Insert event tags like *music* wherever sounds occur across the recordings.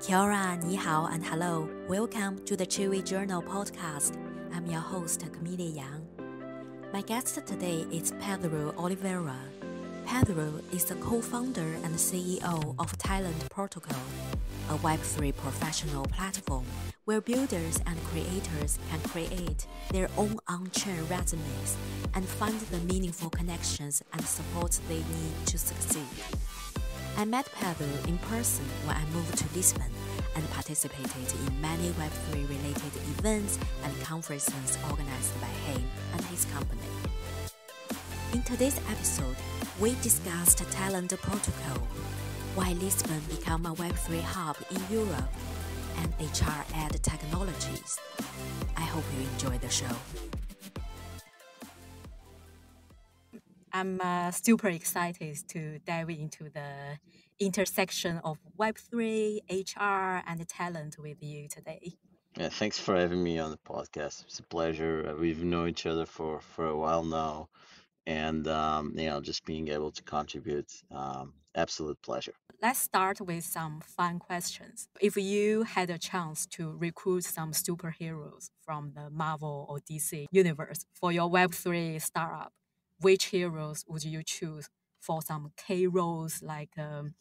Kia ora, ni hao, and hello. Welcome to the Chiwi Journal podcast. I'm your host, Camellia Yang. My guest today is Pedro Oliveira. Pedro is the co-founder and CEO of Talent Protocol, a Web3 professional platform where builders and creators can create their own on-chain resumes and find the meaningful connections and support they need to succeed. I met Pedro in person when I moved to Lisbon and participated in many Web3 related events and conferences organized by him and his company. In today's episode, we discussed Talent Protocol, why Lisbon became a Web3 hub in Europe, and HR Ed technologies. I hope you enjoy the show. I'm uh, super excited to dive into the intersection of Web3, HR, and talent with you today. Yeah, thanks for having me on the podcast. It's a pleasure. Uh, We've known each other for for a while now, and um, you know, just being able to contribute, um, absolute pleasure. Let's start with some fun questions. If you had a chance to recruit some superheroes from the Marvel or DC universe for your Web3 startup, which heroes would you choose for some key roles like um,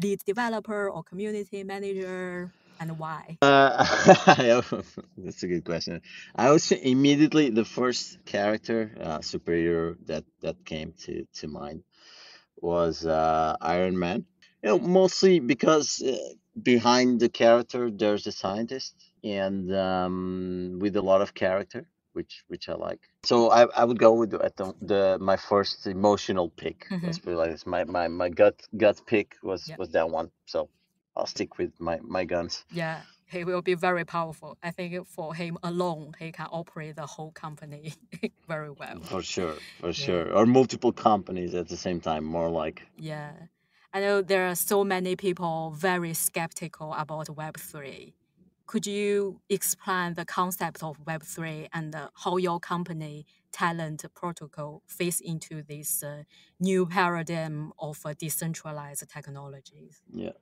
lead developer or community manager, and why? Uh, *laughs* that's a good question. I would say immediately the first character, uh, superhero that that came to to mind was uh, Iron Man. You know, mostly because uh, behind the character there's a scientist, and um, with a lot of character, which which I like. So I, I would go with the, at the, the my first emotional pick. Mhm. Let's put it like this. My my my gut gut pick was Yeah. was that one. So I'll stick with my my guns. Yeah, he will be very powerful. I think for him alone, he can operate the whole company *laughs* very well. For sure, for Yeah. sure. Or multiple companies at the same time, more like. Yeah. I know there are so many people very skeptical about Web3. Could you explain the concept of Web3 and uh, how your company, Talent Protocol, fits into this uh, new paradigm of uh, decentralized technologies? Yeah,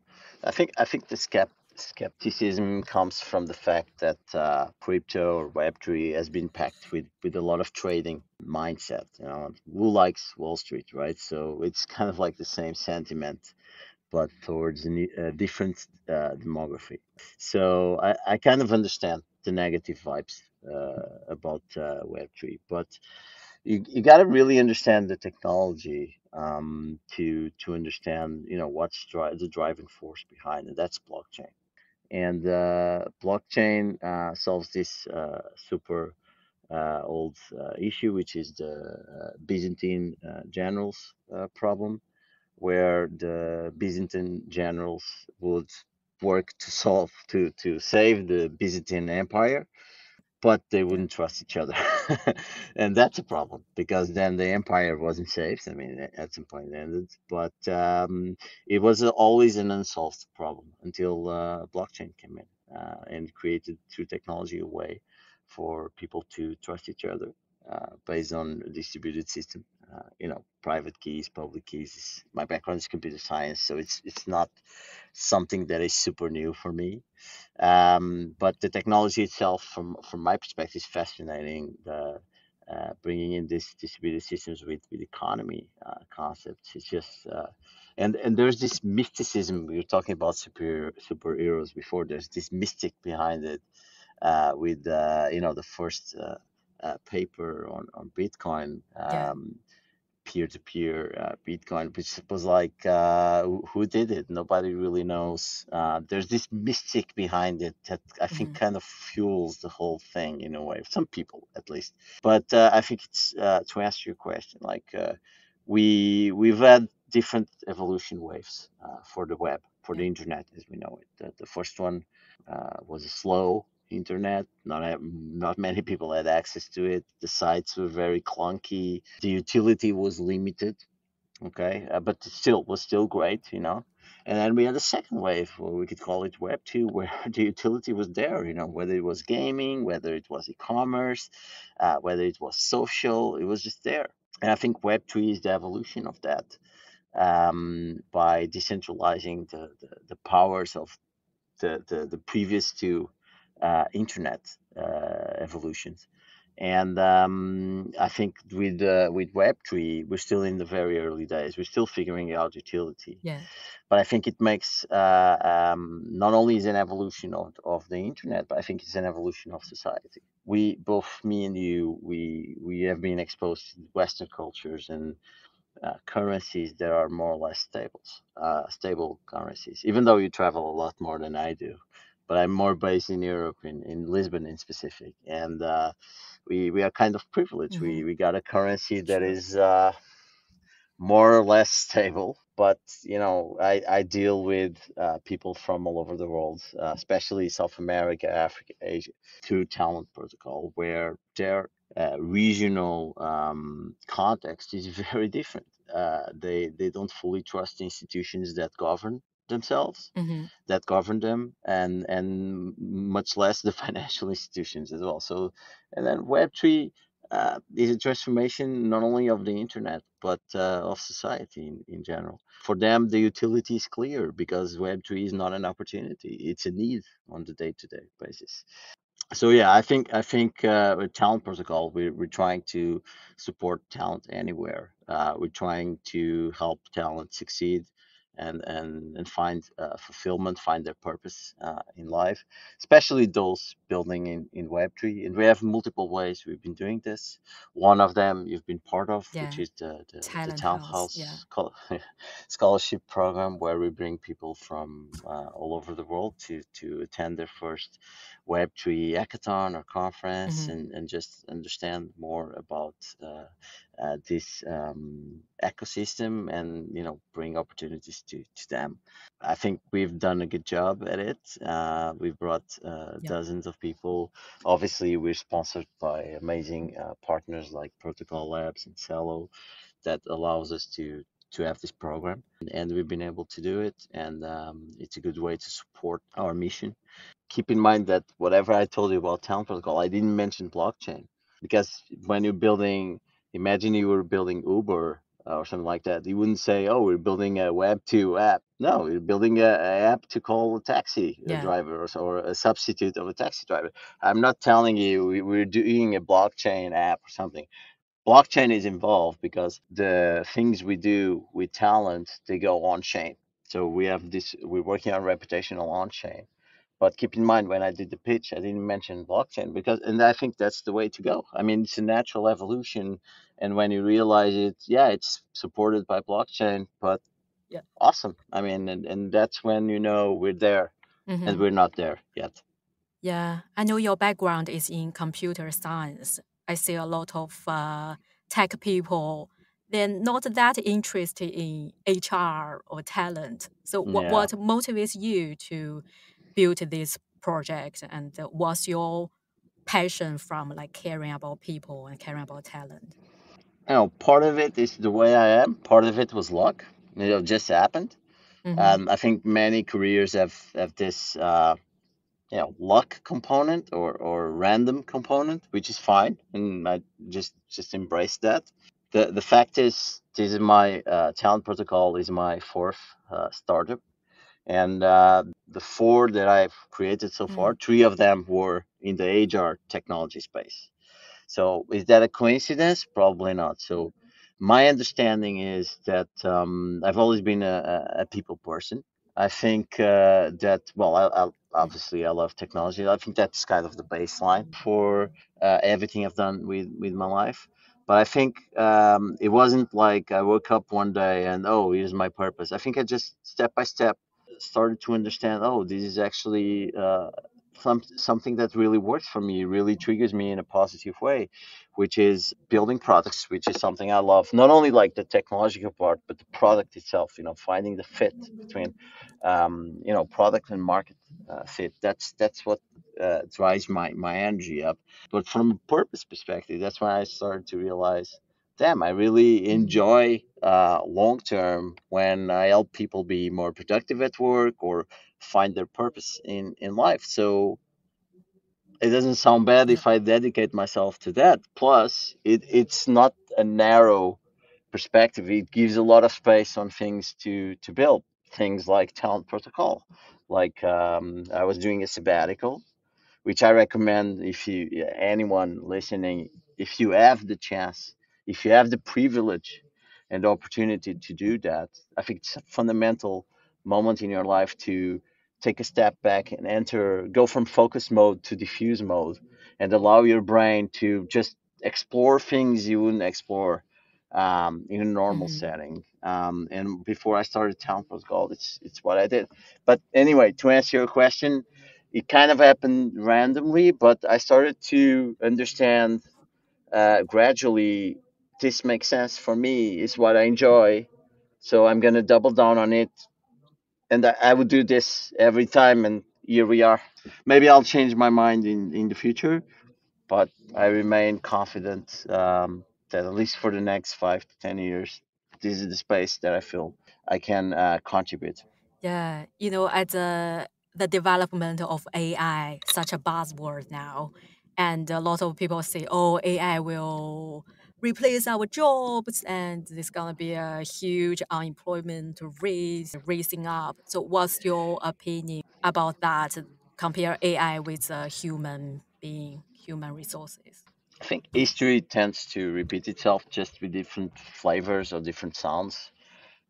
I think I think the skept skepticism comes from the fact that uh, crypto or Web three has been packed with with a lot of trading mindset. You know, who likes Wall Street, right? So it's kind of like the same sentiment, but towards a different uh, demography. So I, I kind of understand the negative vibes uh, about uh, Web three, but you, you got to really understand the technology um, to to understand you know what's dri- the driving force behind it. That's blockchain, and uh, blockchain uh, solves this uh, super old issue, which is the Byzantine generals problem, where the Byzantine generals would work to solve to to save the Byzantine Empire but they wouldn't trust each other. *laughs* and that's a problem because then the empire wasn't safe. I mean, at some point it ended, but um, it was always an unsolved problem until uh, blockchain came in uh, and created through technology a way for people to trust each other uh, based on a distributed system. Uh, you know, private keys, public keys. My background is computer science, so it's it's not something that is super new for me um, but the technology itself, from from my perspective, is fascinating. The uh, bringing in this distributed systems with with economy uh, concepts, it's just uh, and and there's this mysticism. We were talking about super superheroes before. There's this mystic behind it uh, with uh, you know the first uh, paper on on Bitcoin. Um, peer-to-peer uh, Bitcoin, which was like, uh, who did it? Nobody really knows. Uh, there's this mystic behind it that I think Mhm. kind of fuels the whole thing in a way. Some people, at least. But uh, I think it's uh, to answer your question. Like uh, we we've had different evolution waves uh, for the web, for the internet as we know it. The, the first one uh, was a slow internet. Not not many people had access to it. The sites were very clunky. The utility was limited. Okay, uh, but still was still great, you know. And then we had a second wave, or we could call it Web two, *laughs* where the utility was there, you know, whether it was gaming, whether it was e-commerce, uh, whether it was social, it was just there. And I think Web three is the evolution of that um, by decentralizing the, the, the powers of the the, the previous two uh, internet uh, evolutions. And um, I think with uh, with Web three, we're still in the very early days. We're still figuring out utility. Yeah. But I think it makes uh, um, not only is an evolution of, of the internet, but I think it's an evolution of society. We both me and you, we we have been exposed to Western cultures and uh, currencies that are more or less stable, uh, stable currencies. Even though you travel a lot more than I do, but I'm more based in Europe, in, in Lisbon in specific, and uh, we we are kind of privileged. Mm-hmm. We we got a currency that is uh, more or less stable. But you know, I, I deal with uh, people from all over the world, uh, especially South America, Africa, Asia, through Talent Protocol, where their uh, regional um, context is *laughs* very different. Uh, they they don't fully trust institutions that govern themselves Mm-hmm. that govern them and and much less the *laughs* financial institutions as well. So and then web3 uh, is a transformation not only of the internet but uh, of society in, in general. For them the utility is clear because web3 is not an opportunity it's a need on the day-to-day basis. So yeah i think i think uh, with talent protocol we're, we're trying to support talent anywhere. Uh, we're trying to help talent succeed and and and find uh, fulfillment find their purpose uh, in life especially those building in in web3 and we have multiple ways we've been doing this one of them you've been part of which is the the, the Talent town House, house yeah. *laughs* scholarship program where we bring people from uh, all over the world to to attend their first Web3 hackathon or conference Mhm. and, and just understand more about uh, this um, ecosystem and you know bring opportunities to, to them. I think we've done a good job at it. Uh, we've brought uh, Yeah. dozens of people. Obviously, we're sponsored by amazing uh, partners like Protocol Labs and Celo that allows us to to have this program and we've been able to do it and um, it's a good way to support our mission keep in mind that whatever I told you about Talent Protocol, I didn't mention blockchain because when you're building, imagine you were building Uber uh, or something like that, you wouldn't say, "Oh, we're building a Web two app." No, you're building a, a app to call a taxi Yeah. driver or, or a substitute of a taxi driver. I'm not telling you we, we're doing a blockchain app or something. Blockchain is involved because the things we do with talent they go on chain. So we have this. We're working on reputational on chain but keep in mind when I did the pitch, I didn't mention blockchain because, and I think that's the way to go. I mean, it's a natural evolution, and when you realize it, yeah, it's supported by blockchain, but Yeah. awesome. I mean, and, and that's when you know we're there, Mhm. and we're not there yet. Yeah, I know your background is in computer science. I see a lot of uh, tech people. They're not that interested in HR or talent. So, what, Yeah. what motivates you to build this project, and what's your passion from like caring about people and caring about talent? You know, part of it is the way I am. Part of it was luck. You know, just happened. Mhm. Um, I think many careers have have this, uh, you know, luck component or or random component, which is fine, and I just just embrace that. the The fact is, this is my uh, talent protocol is my fourth uh, startup, and uh, the four that I've created so far, three of them were in the HR technology space. So is that a coincidence? Probably not. So my understanding is that um, I've always been a, a a people person. I think uh, that well, I, I, obviously I love technology. I think that's kind of the baseline for uh, everything I've done with with my life. But I think um, it wasn't like I woke up one day and oh, here's my purpose. I think I just step by step started to understand. Oh, this is actually uh, some, something that really works for me, really triggers me in a positive way, which is building products, which is something I love. Not only like the technological part, but the product itself. You know, finding the fit between, um, you know, product and market uh, fit. That's that's what uh, drives my my energy up. But from a purpose perspective, that's when I started to realize. Damn, I really enjoy uh, long term when I help people be more productive at work or find their purpose in in life. So it doesn't sound bad if I dedicate myself to that. Plus, it it's not a narrow perspective. It gives a lot of space on things to to build things like talent protocol. like um, I was doing a sabbatical, which I recommend if you anyone listening, if you have the chance, if you have the privilege and the opportunity to do that, I think it's a fundamental moment in your life to take a step back and enter, go from focus mode to diffuse mode, and allow your brain to just explore things you wouldn't explore um, in a normal Mhm. setting. Um, and before I started Talent Protocol, it's it's what I did. But anyway, to answer your question, it kind of happened randomly, but I started to understand uh, gradually. This makes sense for me. It's what I enjoy, so I'm gonna double down on it. And I, I would do this every time, and here we are. Maybe I'll change my mind in in the future, but I remain confident um, that at least for the next five to ten years, this is the space that I feel I can uh, contribute. Yeah, you know, at the the development of AI, such a buzzword now, and a lot of people say, "Oh, AI will replace our jobs, and there's gonna be a huge unemployment rate raising up." So, what's your opinion about that? Compare AI with a human being, human resources. I think history tends to repeat itself just with different flavors or different sounds.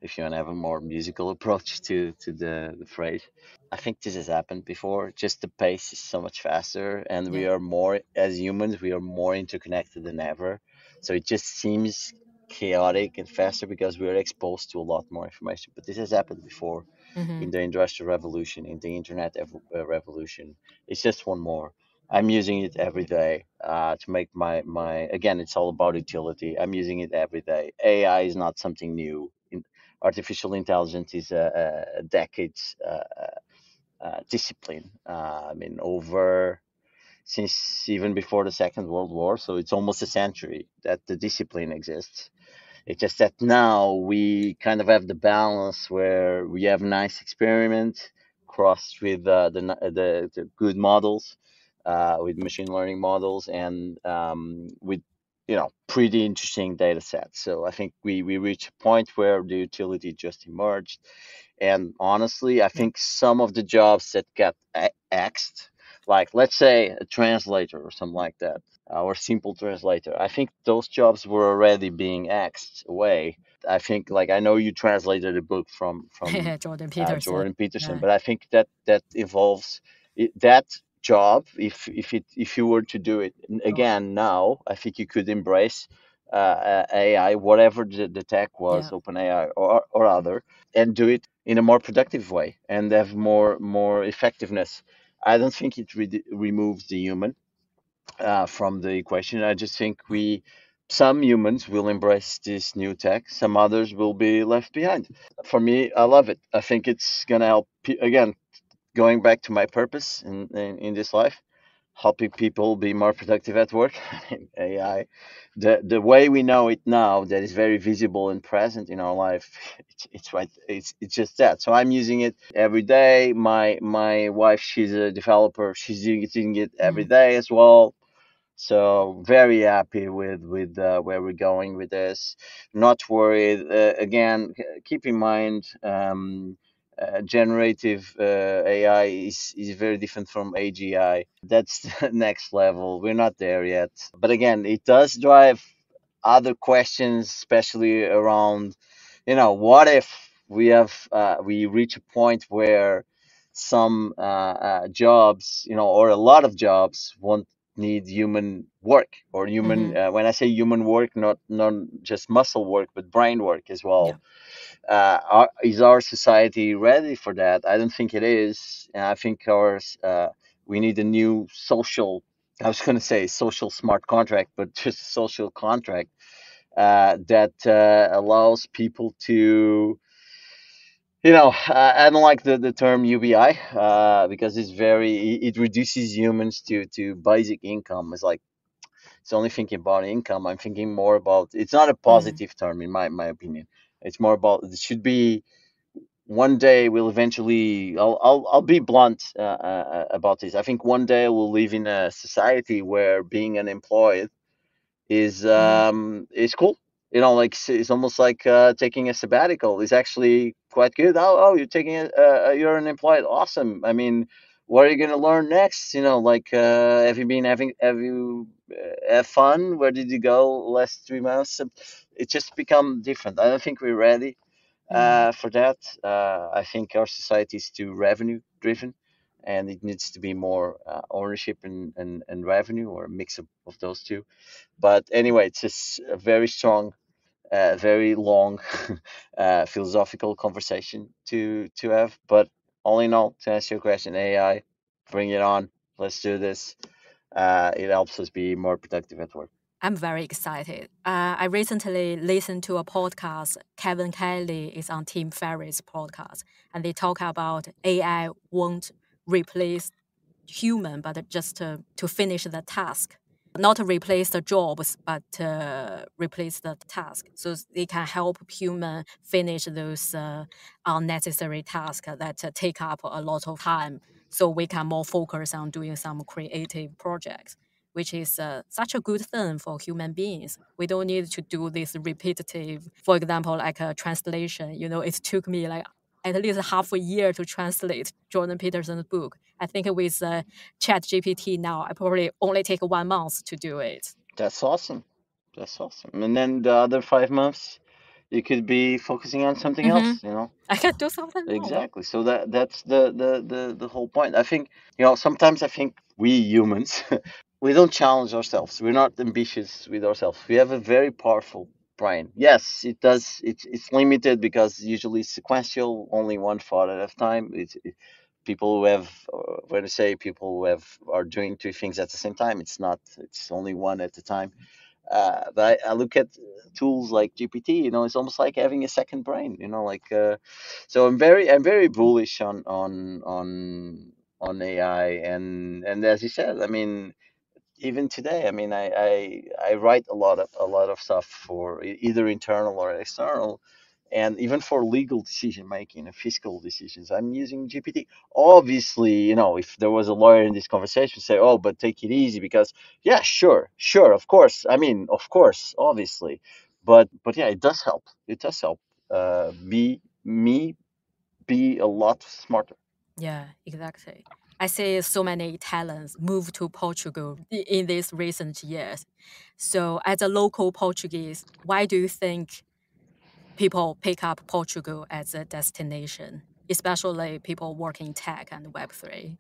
If you want to have a more musical *laughs* approach to to the, the phrase, I think this has happened before. Just the pace is so much faster, and we are more as humans, we are more interconnected than ever. So it just seems chaotic and faster because we are exposed to a lot more information. But this has happened before hmm in the industrial revolution, in the internet ev- uh, revolution. It's just one more. I'm using it every day uh, to make my my again. It's all about utility. I'm using it every day. AI is not something new. In, artificial intelligence is a, a decades uh, uh, uh, discipline. Uh, I mean, over since even before the Second World War, so it's almost a century that the discipline exists. It's just that now we kind of have the balance where we have nice experiment crossed with uh, the, the the good models, uh, with machine learning models, and um, with you know pretty interesting data sets. So I think we we reach a point where the utility just emerged, and honestly, I think some of the jobs that got axed, like let's say a translator or something like that, uh, or simple translator, I think those jobs were already being axed away. I think, like I know you translated a book from from *laughs* Jordan uh, Peterson. Jordan Peterson, Yeah. but I think that that involves it, that job. If if it if you were to do it n- again now, I think you could embrace uh, uh, AI, whatever the, the tech was, Yeah. OpenAI or or other, and do it in a more productive way and have more more effectiveness. I don't think it re- removes the human uh, from the equation. I just think we some humans will embrace this new tech, some others will be left behind. For me, I love it. I think it's gonna help. Again, going back to my purpose in, in in this life, helping people be more productive at work. *laughs* AI, the the way we know it now, that is very visible and present in our life. *laughs* It's, it's right. It's it's just that. So I'm using it every day. My my wife, she's a developer. She's using it every Mm. as well. So very happy with with uh, where we're going with this. Not worried. Uh, again, keep in mind. Um, uh, generative uh, AI is, is very different from AGI. That's *laughs* the next level. We're not there yet. But again, it does drive other questions, especially around, you know, what if we have uh, we reach a point where some uh, uh, jobs, you know, or a lot of jobs won't need human work or human. hmm Uh, when I say human work, not not just muscle work, but brain work as well Yeah. uh, are, is our society ready for that? I don't think it is. And I think ours, uh, we need a new social, I was going to say social smart contract, but *laughs* just social contract uh, that uh, allows people to, you know, uh, I don't like the, the term UBI uh, because it's very, it, reduces humans to, to basic income. It's like, it's only thinking about income. I'm thinking more about, it's not a Mm. positive term in my, my opinion. It's more about, it should be one day we'll eventually I'll I'll, I'll be blunt uh, uh, about this. I think one day we'll live in a society where being unemployed is hmm um is cool. You know, like it's, almost like uh, taking a sabbatical is actually quite good. Oh, oh, you're taking it. Uh, you're unemployed. Awesome. I mean, what are you gonna learn next? You know, like uh, have you been having have you uh, have fun? Where did you go last three months? It just become different. I don't think we're ready Mm. uh, for that. Uh, I think our society is too revenue driven, and it needs to be more uh, ownership and, and, and revenue or a mix of, of those two. But anyway, it's just a very strong, uh, very long *laughs* uh, philosophical conversation to to have. But all in all, to answer your question, AI, bring it on. Let's do this. Uh, it helps us be more productive at work. I'm very excited. Uh, I recently listened to a podcast. Kevin Kelly is on Tim Ferriss' podcast, and they talk about AI won't replace human, but just to, to finish the task. Not replace the jobs, but to replace the task. So they can help human finish those uh, unnecessary tasks that uh, take up a lot of time. So we can more focus on doing some creative projects which is uh, such a good thing for human beings. We don't need to do this repetitive, for example, like a translation. You know, it took me like at least half a year to translate Jordan Peterson's book. I think with uh, Chat GPT now, I probably only take one month to do it. That's awesome. That's awesome. And then the other five months, you could be focusing on something Mhm. else. You know. I can do something more. Exactly. So that that's the, the the the whole point. I think you know sometimes I think we humans *laughs* we don't challenge ourselves. We're not ambitious with ourselves. We have a very powerful brain. Yes, it does. It's it's limited because usually sequential, only one thought at a time. It's it, people who have uh, when I say people who have are doing two things at the same time. It's not. It's only one at a time. Uh, but I, I look at tools like GPT. You know, it's almost like having a second brain. You know, like uh, so. I'm very I'm very bullish on on on on AI and and as you said, I mean even today, I mean, I, I I write a lot of a lot of stuff for either internal or external, and even for legal decision making and fiscal decisions, I'm using GPT. Obviously, you know, if there was a lawyer in this conversation, say, "Oh, but take it easy," because yeah, sure, sure, of course. I mean, of course, obviously, but but yeah, it does help. It does help. Uh, be me be a lot smarter. Yeah, exactly. I see so many Italians move to Portugal in these recent years. So, as a local Portuguese, why do you think people pick up Portugal as a destination, especially people working tech and Web3?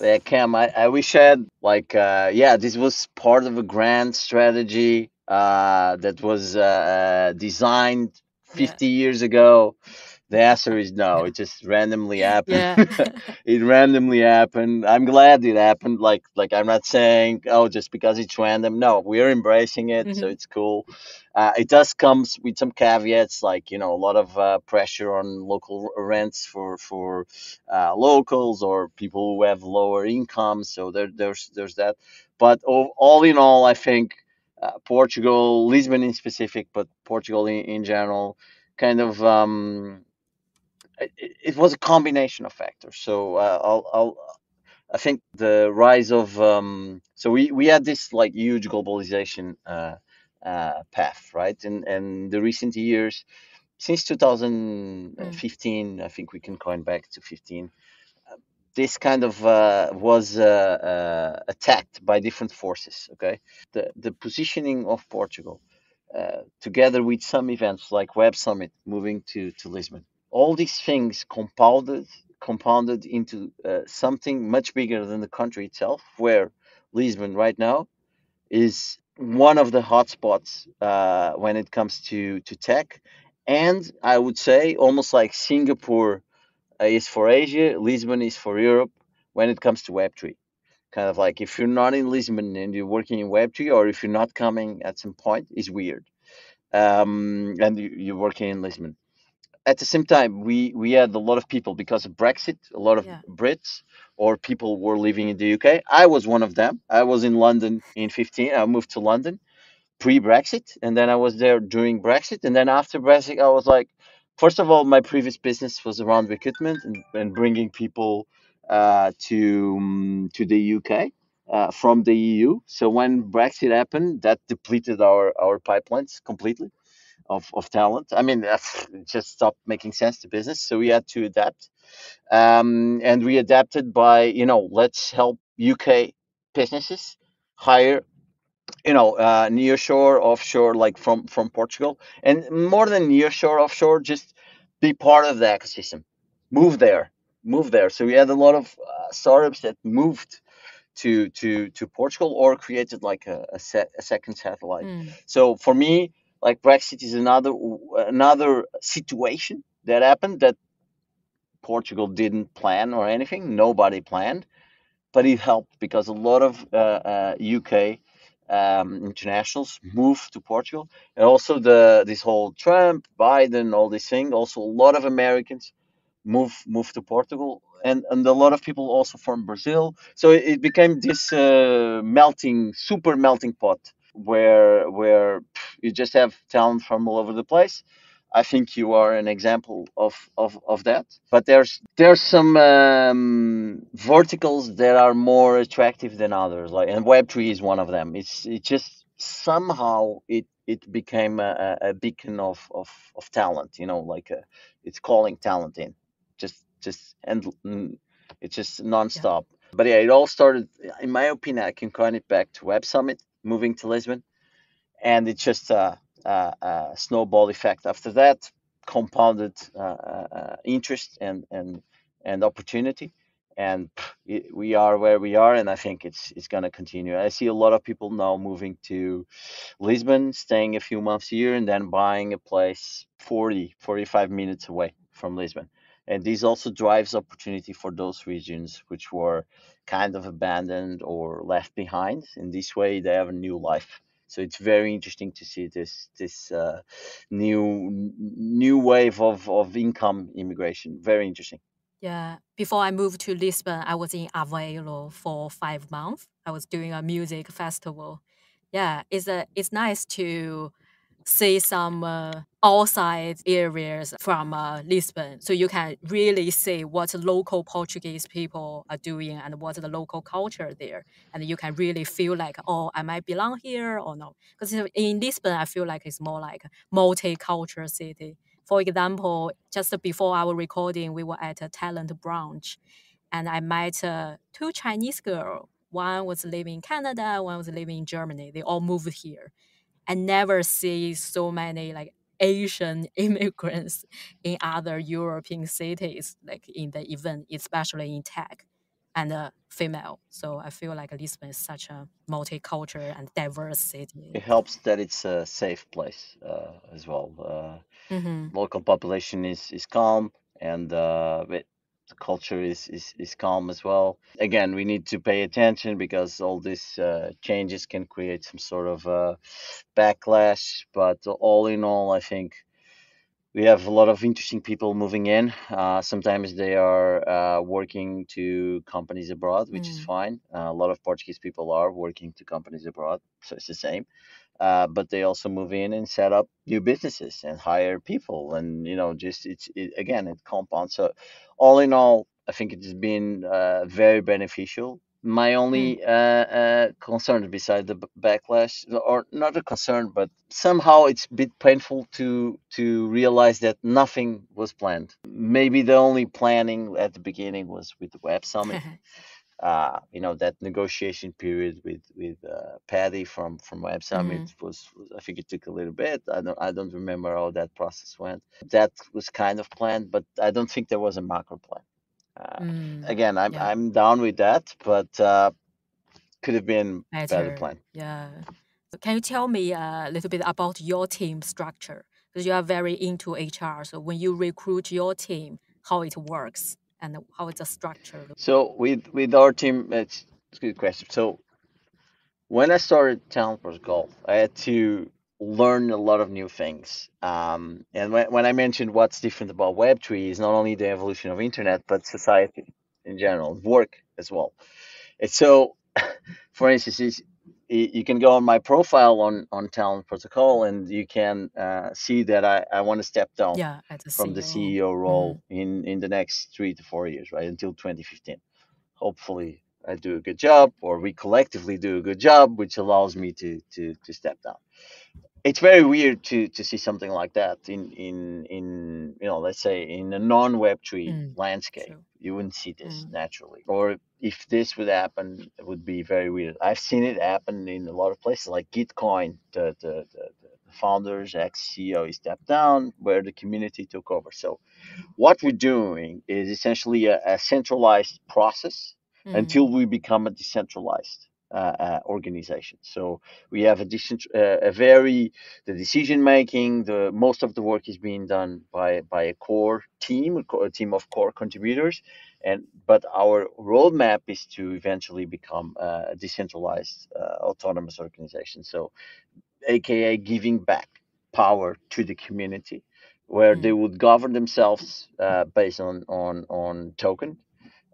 Yeah, Cam, I, I wish I had like uh yeah, this was part of a grand strategy uh that was uh uh, designed Yeah. 50 years ago. The answer is no, it just randomly happened. Yeah. *laughs* It randomly happened. I'm glad it happened. Like like I'm not saying oh just because it's random. No, we're embracing it, so Mhm. it's cool. Uh, it does comes with some caveats, like you know a lot of uh, pressure on local rents for for uh, locals or people who have lower incomes. So there, there's there's that. But all, all in all, I think uh, Portugal, Lisbon in specific, but Portugal in, in general, kind of um, it, it was a combination of factors. So uh, I'll, I'll I think the rise of um, so we we had this like huge globalization uh, uh, path, right? And and the recent years since Mm. 2015, I think we can coin back to 15 this kind of uh, was uh, uh, attacked by different forces. Okay, the the positioning of Portugal, uh, together with some events like Web Summit moving to to Lisbon, all these things compounded compounded into uh, something much bigger than the country itself. Where Lisbon right now is one of the hotspots uh, when it comes to to tech, and I would say almost like Singapore uh, is for Asia, Lisbon is for Europe when it comes to Web3. Kind of like if you're not in Lisbon and you're working in Web3, or if you're not coming at some point, it's weird. Um, and you, you're working in Lisbon. At the same time, we, we had a lot of people because of Brexit, a lot of Yeah. Brits or people were living in the UK. I was one of them. I was in London in 15. I moved to London pre-Brexit, and then I was there during Brexit, and then after Brexit, I was like, first of all, my previous business was around recruitment and, and bringing people uh, to um, to the UK uh, from the EU. So when Brexit happened, that depleted our our pipelines completely. Of, of talent. I mean, just stopped making sense to business, so we had to adapt. Um, and we adapted by, you know, let's help UK businesses hire, you know, uh, nearshore, offshore, like from from Portugal, and more than nearshore, offshore, just be part of the ecosystem. Move there, move there. So we had a lot of uh, startups that moved to to to Portugal or created like a a, set, a second satellite. Mm. So for me, like Brexit is another another situation that happened that Portugal didn't plan or anything. Nobody planned, but it helped because a lot of uh, uh, UK um, internationals moved to Portugal, and also the this whole Trump, Biden, all this thing. Also, a lot of Americans move move to Portugal, and and a lot of people also from Brazil. So it, became this uh, melting, super melting pot where where you just have talent from all over the place. I think you are an example of, of, of that. But there's there's some um, verticals that are more attractive than others, like and Web three is one of them. It's it just somehow it it became a, a beacon of, of, of talent. You know, like a, it's calling talent in, just just and mm, it's just nonstop. Yeah. But yeah, it all started, in my opinion. I can connect it back to Web Summit, moving to Lisbon, and it's just a, a, a snowball effect. After that, compounded uh, uh, interest and and and opportunity, and it, we are where we are, and I think it's it's going to continue. I see a lot of people now moving to Lisbon, staying a few months here, and then buying a place 40, 45 minutes away from Lisbon. And this also drives opportunity for those regions which were kind of abandoned or left behind. In this way, they have a new life. So it's very interesting to see this this uh, new new wave of, of income immigration. Very interesting. Yeah. Before I moved to Lisbon, I was in Aveiro for five months. I was doing a music festival. Yeah, it's a it's nice to see some uh, outside areas from uh, Lisbon. So you can really see what local Portuguese people are doing and what's the local culture there. And you can really feel like, oh, I might belong here or no. Because in Lisbon, I feel like it's more like multicultural city. For example, just before our recording, we were at a talent brunch and I met uh, two Chinese girls. One was living in Canada, one was living in Germany. They all moved here. I never see so many like Asian *laughs* immigrants in other European cities, like in the event, especially in tech and uh, female. So I feel like Lisbon is such a multicultural and diverse city. It helps that it's a safe place uh, as well. Uh, mm-hmm. Local population is, is calm and uh, it, the culture is, is, is calm as well. Again, we need to pay attention because all these uh, changes can create some sort of uh, backlash. But all in all, I think we have a lot of interesting people moving in. Uh, sometimes they are uh, working to companies abroad, which mm. is fine. Uh, a lot of Portuguese people are working to companies abroad, so it's the same. Uh, but they also move in and set up new businesses and hire people, and you know, just it's it, again it compounds. So, all in all, I think it has been uh, very beneficial. My only uh, uh, concern, beside the backlash, or not a concern, but somehow it's a bit painful to to realize that nothing was planned. Maybe the only planning at the beginning was with the Web Summit. *laughs* uh, you know that negotiation period with with uh, Paddy from from Web Summit mm-hmm. was, was, I think it took a little bit. I don't I don't remember how that process went. That was kind of planned, but I don't think there was a macro plan. Uh, mm, again, I'm yeah. I'm down with that, but uh, could have been better, better plan. Yeah. Can you tell me a little bit about your team structure? Because you are very into HR. So when you recruit your team, how it works? and how it's a structure? So with with our team, it's, it's a good question. So when I started Talent Protocol, I had to learn a lot of new things. Um, and when, when I mentioned what's different about Web3 is not only the evolution of internet, but society in general, work as well. And so, *laughs* for instance, you can go on my profile on on Talent Protocol, and you can uh, see that I, I want to step down yeah, from CEO. the CEO role mm. in in the next three to four years, right until 2015. Hopefully, I do a good job, or we collectively do a good job, which allows me to to to step down. It's very weird to to see something like that in in in you know let's say in a non web three Mm, landscape true. you wouldn't see this Mm. naturally or if this would happen it would be very weird i've seen it happen in a lot of places like gitcoin the the, the, the founders ex ceo he stepped down where the community took over so what we're doing is essentially a, a centralized process Mm. until we become a decentralized organization. So we have a, decent, uh, a very the decision making. The most of the work is being done by by a core team, a, team of core contributors, and but our roadmap is to eventually become a decentralized uh, autonomous organization. So, aka giving back power to the community where they Mm. would govern themselves uh, based on on on token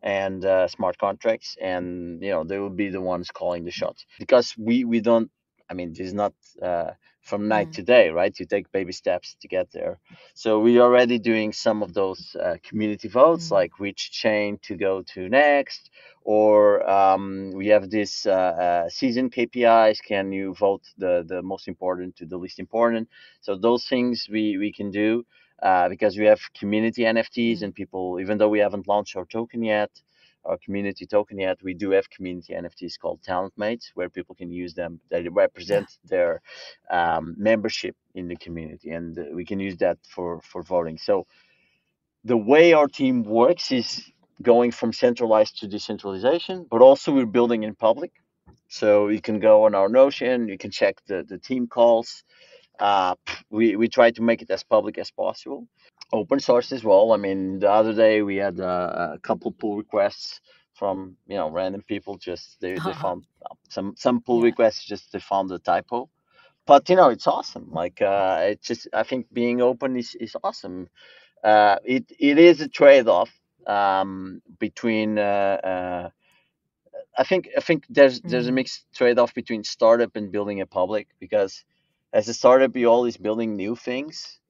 and uh, smart contracts and you know they will be the ones calling the shots. Because we we don't i mean this is not uh, from night Mm. to day right? You take baby steps to get there. So we're already doing some of those uh, community votes Mm. like which chain to go to next or um, we have this uh, uh, season kpis can you vote the the most important to the least important? So those things we we can do uh, because we have community NFTs Mm. and people, even though we haven't launched our token yet, our community token yet, we do have community NFTs called Talent Mates, where people can use them. They represent their um, membership in the community, and we can use that for for voting. So the way our team works is going from centralized to decentralization, but also we're building in public. So you can go on our Notion, you can check the, the team calls. Uh, we, we try to make it as public as possible open source as well. I mean, the other day we had uh, a couple pull requests from you know random people. Just they, they *laughs* found uh, some some pull Yeah. requests. Just they found a typo, but you know it's awesome. Like uh, it's just I think being open is is awesome. Uh, it it is a trade off um, between. Uh, uh, I think I think there's there's a Mm. mixed trade off between startup and building a public because as a startup you're always building new things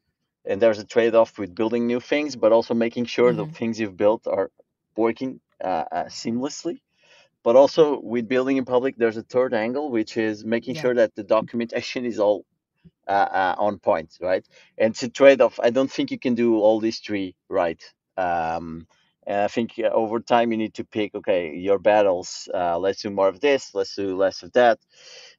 and there's a trade-off with building new things but also making sure the Mhm. things you've built are working uh, uh, seamlessly. But also with building in public there's a third angle which is making Yeah. sure that the documentation is all uh, uh, on point right? And it's a trade-off. I don't think you can do all these three right. Um, and i think uh, over time you need to pick okay your battles uh, let's do more of this let's do less of that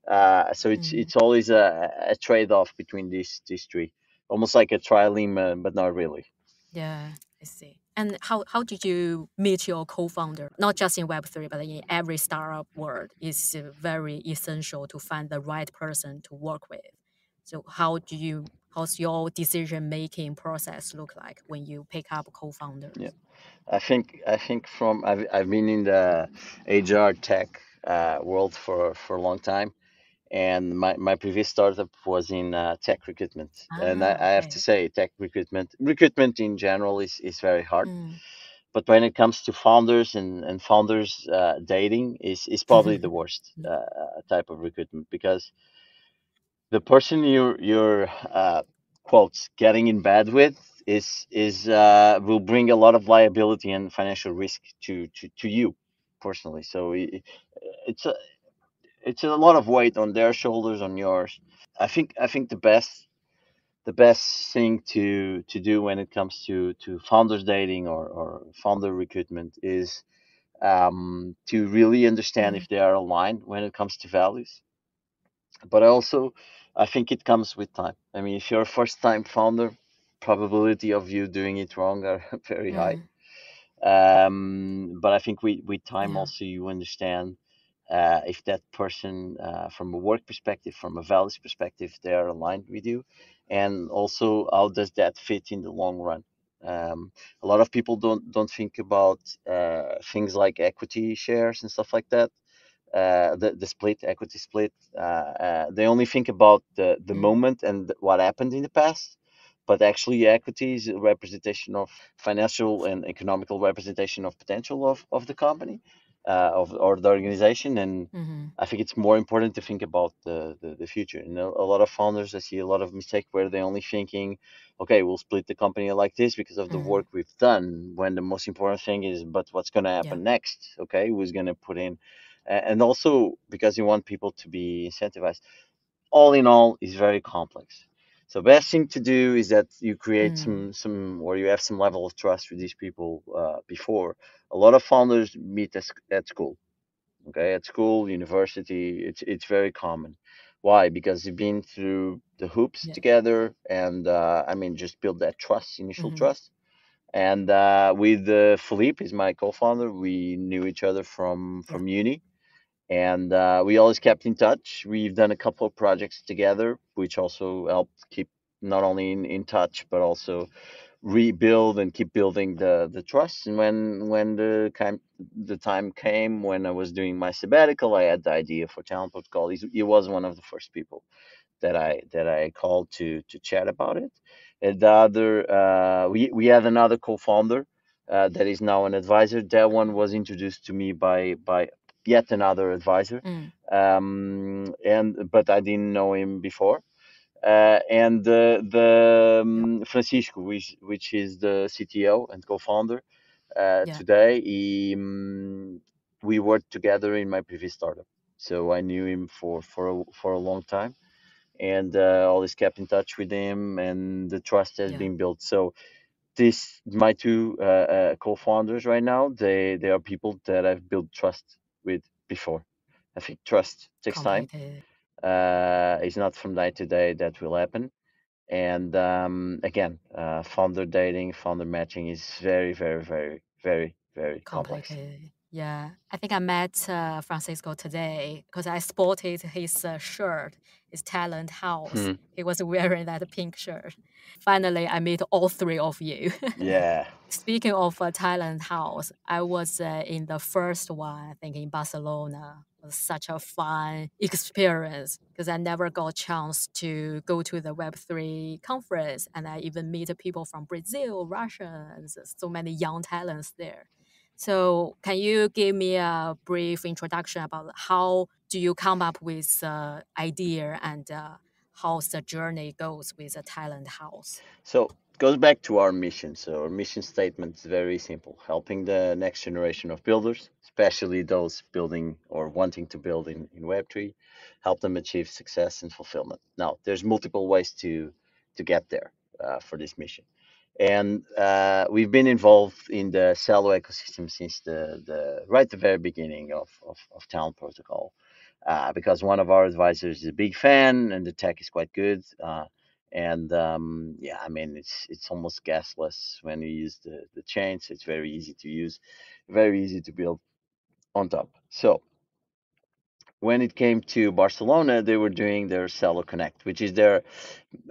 uh, so it's Mm. it's always a, a trade-off between these these three almost like a trilemma but not really Yeah, I see. And how, how did you meet your co-founder? Not just in Web3, but in every startup world, it's uh, very essential to find the right person to work with. So how do you, how's your decision-making process look like when you pick up co-founders? Yeah. I think I think from I've I've been in the HR tech uh, world for for a long time, and my, my previous startup was in uh, tech recruitment. and I, Ah, I have to say, tech recruitment recruitment in general is is very hard. Mm. But when it comes to founders and and founders uh, dating is is probably the worst Mm. uh, type of recruitment because the person you're you're uh, quotes getting in bed with is is uh, will bring a lot of liability and financial risk to to, to you personally. So i- it's a it's a lot of weight on their shoulders on yours. I think I think the best the best thing to to do when it comes to to founders dating or or founder recruitment is um, to really understand if they are aligned when it comes to values but also I think it comes with time. I mean, if you're a first time founder, probability of you doing it wrong are *laughs* very high. Mm. Um, but I think with, with time Yeah. also you understand uh, if that person, uh, from a work perspective, from a values perspective, they are aligned with you, and also how does that fit in the long run. Um, a lot of people don't don't think about uh, things like equity shares and stuff like that uh, the the split equity split. Uh, uh, they only think about the the Mm. moment and what happened in the past, but actually equity is a representation of financial and economical representation of potential of of the company, uh, of or the organization, and Mhm. I think it's more important to think about the, the, the future. You know, a lot of founders, I see a lot of mistake where they're only thinking, okay, we'll split the company like this because of the Mm. work we've done. When the most important thing is, but what's going to happen Yeah. next? Okay, who's going to put in, and also because you want people to be incentivized. all in all is very complex. So best thing to do is that you create Mm. some some or you have some level of trust with these people uh, before. A lot of founders meet at, at school. Okay, at school, university, it's it's very common. Why? Because you've been through the hoops Yeah. together, and uh, I mean, just build that trust, initial Mhm. trust. And uh, with uh, Philippe, is my co-founder, we knew each other from Yeah. from uni, and uh, we always kept in touch. We've done a couple of projects together, which also helped keep not only in, in touch but also rebuild and keep building the the trust. And when when the time the time came when I was doing my sabbatical, I had the idea for Talent Protocol. He, he was one of the first people that I that I called to to chat about it. And the other, uh, we we had another co-founder uh, that is now an advisor. That one was introduced to me by by yet another advisor, Mm. um, and but I didn't know him before. Uh, and the the um, Francisco, which which is the CTO and co-founder uh, Yeah. today, he, um, we worked together in my previous startup, so I knew him for for a, for a long time and uh, always kept in touch with him, and the trust has Yeah. been built. So this my two uh, uh, co-founders right now. They they are people that I've built trust before. I think trust takes time. Uh, it's not from night to day that will happen. And um, again, uh, founder dating, founder matching is very, very, very, very, very complex. Yeah, I think I met uh, Francisco today because I spotted his uh, shirt, his talent house. Hmm. He was *laughs* wearing that pink shirt. Finally, I meet all three of you. *laughs* Yeah. Speaking of uh, talent house, I was uh, in the first one, I think in Barcelona. It was such a fun experience because I never got a chance to go to the Web3 conference and I even meet people from Brazil, Russia, and s- so many young talents there. So, can you give me a brief introduction about how do you come up with uh, idea and uh, how's the journey goes with a talent house? So goes back to our mission. So our mission statement is very simple: helping the next generation of builders, especially those building or wanting to build in, in Web3, help them achieve success and fulfillment. Now, there's multiple ways to to get there uh, for this mission. And uh, we've been involved in the Celo ecosystem since the, the right the very beginning of, of, of Talent Protocol, uh, because one of our advisors is a big fan and the tech is quite good. Uh, and um, yeah, I mean it's it's almost gasless when you use the the chain, so it's very easy to use, very easy to build on top. So when it came to Barcelona, they were doing their Celo Connect, which is their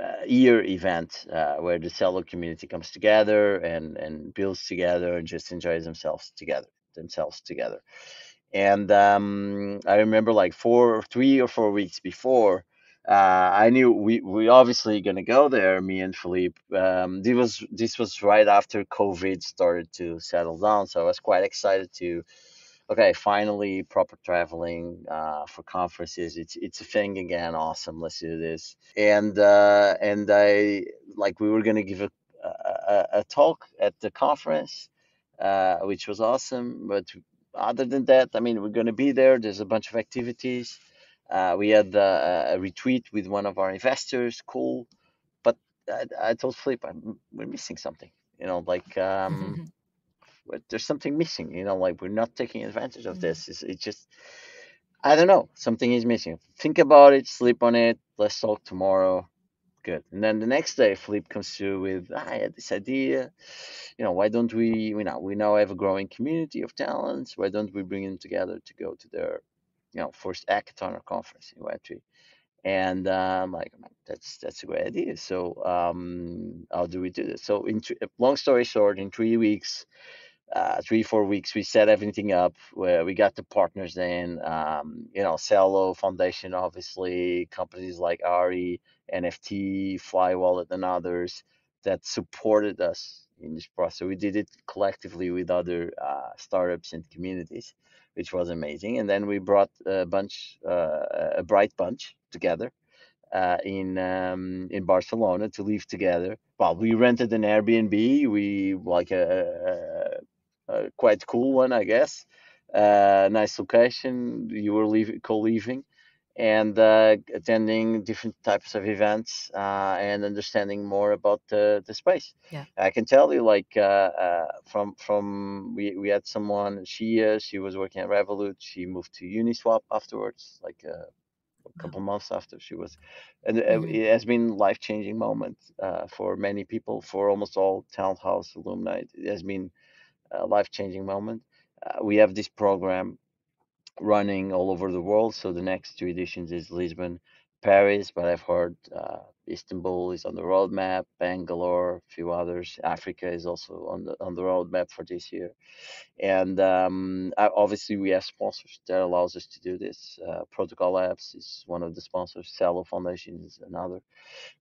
uh, year event uh, where the Celo community comes together and and builds together and just enjoys themselves together themselves together. And um, I remember like four, three or four weeks before, uh, I knew we we obviously gonna go there. Me and Filipe. Um, this was this was right after COVID started to settle down, so I was quite excited to. Okay, finally proper traveling uh, for conferences. It's it's a thing again. Awesome. Let's do this. And uh, and I like we were gonna give a a, a talk at the conference, uh, which was awesome. But other than that, I mean, we're gonna be there. There's a bunch of activities. Uh, we had uh, a retreat with one of our investors. Cool. But I, I told Filipe, I'm, we're missing something. You know, like um, *laughs* *laughs* but there's something missing. You know, like we're not taking advantage of Mm. this. It's, it's just, I don't know, something is missing. Think about it, sleep on it. Let's talk tomorrow. Good. And then the next day, Filipe comes through with, "Ah, I had this idea. You know, why don't we? You know, we now have a growing community of talents. Why don't we bring them together to go to their, you know, first hackathon or conference in Web3? And uh, I'm like, that's that's a great idea. So um, how do we do this? So in thr- long story short, in three weeks uh, three four weeks we set everything up where we got the partners in um, you know Celo Foundation obviously companies like Ari NFT Fly Wallet and others that supported us in this process we did it collectively with other uh, startups and communities which was amazing and then we brought a bunch uh, a bright bunch together uh, in um, in Barcelona to live together. Well, we rented an Airbnb. We like a, quite cool one, I guess. Uh, nice location. You were leaving, co-living, and uh, attending different types of events uh, and understanding more about the, the space. Yeah. I can tell you, like uh, uh, from from we, we had someone she uh, she was working at Revolut. She moved to Uniswap afterwards, like uh, a couple months after she was, and uh, Mhm. it has been life changing moment uh, for many people. For almost all Talent House alumni, it has been a life changing moment. Uh, we have this program running all over the world. So the next two editions is Lisbon, Paris, but I've heard uh, Istanbul is on the roadmap, Bangalore, a few others. Africa is also on the on the roadmap for this year. And um, obviously, we have sponsors that allows us to do this. Uh, Protocol Labs is one of the sponsors. Celo Foundation is another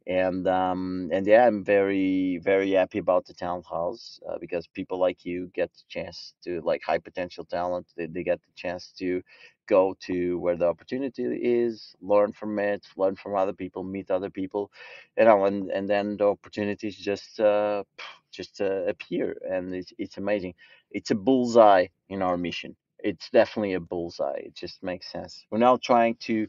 and um and yeah i'm very very happy about the Talent House uh, because people like you get the chance to like high potential talent they, they get the chance to go to where the opportunity is learn from it learn from other people meet other people you know and and then the opportunities just uh just uh, appear and it's it's amazing. It's a bullseye in our mission it's definitely a bullseye it just makes sense. We're now trying to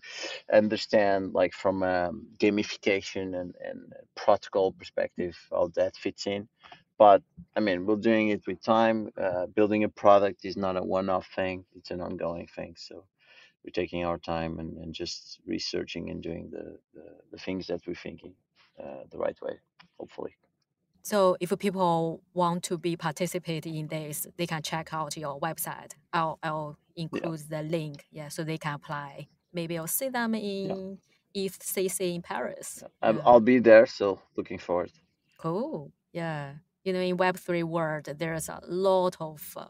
understand like from a gamification and, and protocol perspective how that fits in. But i mean we're doing it with time uh, building a product is not a one-off thing it's an ongoing thing. So we're taking our time and, and just researching and doing the, the, the things that we're thinking uh, the right way hopefully So if people want to be participate in this, they can check out your website. I'll I'll include the link. Yeah, so they can apply. Maybe I'll see them in EthCC in Paris. Yeah. i'll be there so looking forward Cool. Yeah. You know, in Web3 world, there's a lot of uh,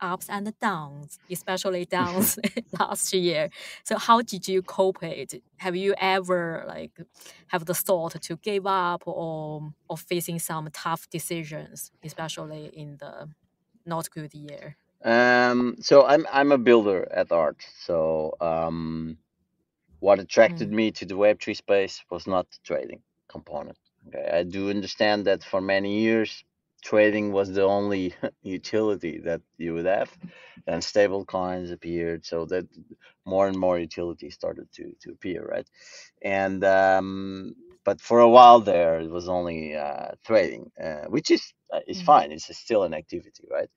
ups and downs, especially *laughs* downs *laughs* last year. So how did you cope it? Have you ever like have the thought to give up or or facing some tough decisions, especially in the not good year? Um, so I'm I'm a builder at art. So um, what attracted me to the Web3 space was not the trading component. Okay, I do understand that for many years trading was the only *laughs* utility that you would have, and stable coins appeared, so that more and more utility started to to appear, right? And um, but for a while there, it was only uh, trading, uh, which is uh, is Mhm. fine. It's still an activity, right?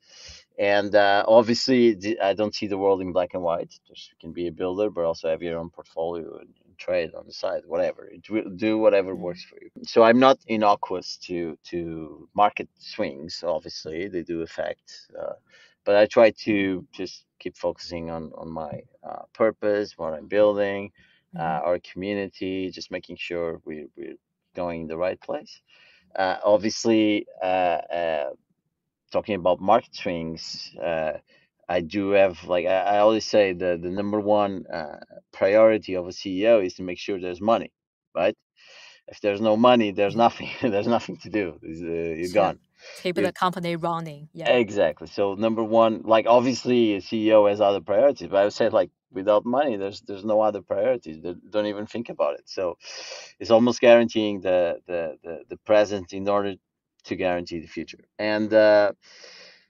and uh, obviously the- i don't see the world in black and white Just you can be a builder but also have your own portfolio and trade on the side whatever it will do whatever Mm. works for you so i'm not innocuous to to market swings obviously they do affect uh, but i try to just keep focusing on on my uh, purpose what i'm building uh, Mhm. our community just making sure we, we're going in the right place uh, obviously uh, uh, talking about market swings, uh, I do have like I, I always say the the number one uh, priority of a CEO is to make sure there's money, right? If there's no money, there's nothing. *laughs* there's nothing to do. It's, uh, you're Sure. gone. Keep You- the company running. Yeah. Exactly. So number one, like obviously a CEO has other priorities, but I would say like without money, there's there's no other priorities. They don't even think about it. So it's almost guaranteeing the the the, the present in order to guarantee the future. And uh,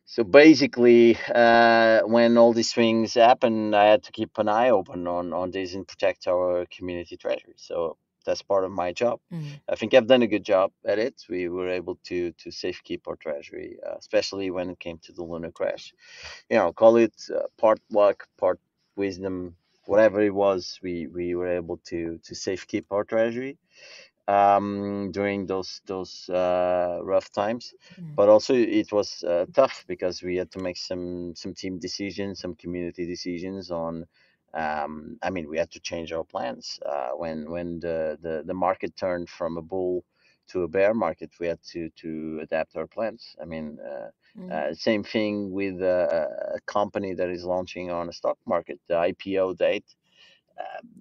so basically, uh, when all these things happened, I had to keep an eye open on on this and protect our community treasury. So that's part of my job. Mm. I think I've done a good job at it. We were able to to safekeep our treasury, uh, especially when it came to the Luna crash. You know, call it uh, part luck, part wisdom, whatever it was. We we were able to to safekeep our treasury um, during those those uh, rough times. Mm. But also it was uh, tough because we had to make some some team decisions, some community decisions on. Um, I mean, we had to change our plans uh, when when the, the the market turned from a bull to a bear market. We had to to adapt our plans. I mean. Uh, Mm. uh, same thing with uh, a company that is launching on a stock market. The IPO date